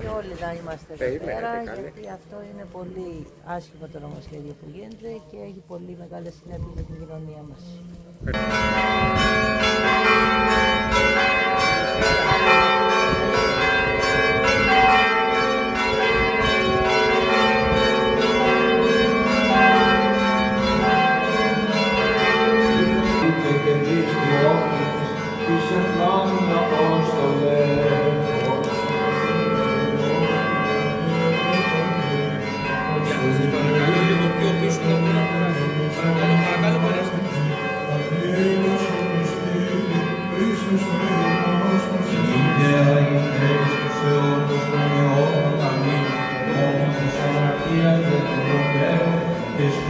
πρέπει όλοι να είμαστε εδώ Περιμένετε, πέρα, καλέ. γιατί αυτό είναι πολύ άσχημο το νομοσχέδιο που γίνεται και έχει πολύ μεγάλες συνέπειες για την κοινωνία μας.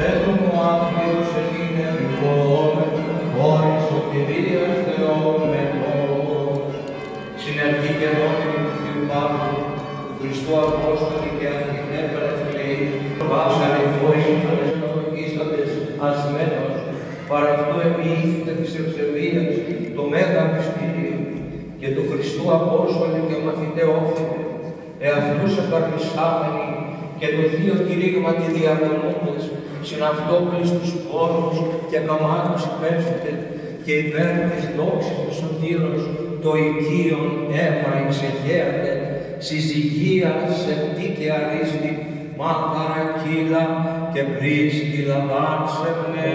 Και στέλνω μου άφιος ελίνε λοιπόν, όρης σωτηρίας Θεόν μελός. Συνεργή και δόνη του Θεού Παύλου, του Χριστού Απόστολη και Αθηνέ Παραθυλαίη, πάσα ρηφόρη αναλογίστατες ασμένος, παρά αυτό επιήθητε της ευσεβίας, το μέγα μυστήριο, και του Χριστού Απόστολη και μαθητέ όφθηνε, εαυτούς επαρνησάμενοι και το θείο κηρύγματι διαμενούντες, συν αυτόπλης τους πόρους και καμάτους υπέσθητε, και υπέρ της δόξης του σωτήρος το οικείον αίμα εξεγέρατε, συζυγία σε και αρίστη, μάκαρα κύλα και πρίστη λαμβάνσεμνε.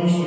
Τη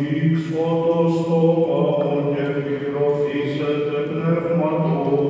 Ανοίξω το στόμα μου και πληρωθήσετε πνεύματος